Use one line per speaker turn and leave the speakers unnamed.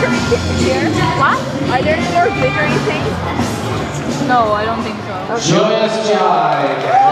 things here?
What?
Are there any more glittery things?
No, I don't think so. Okay.
Joyous Jive.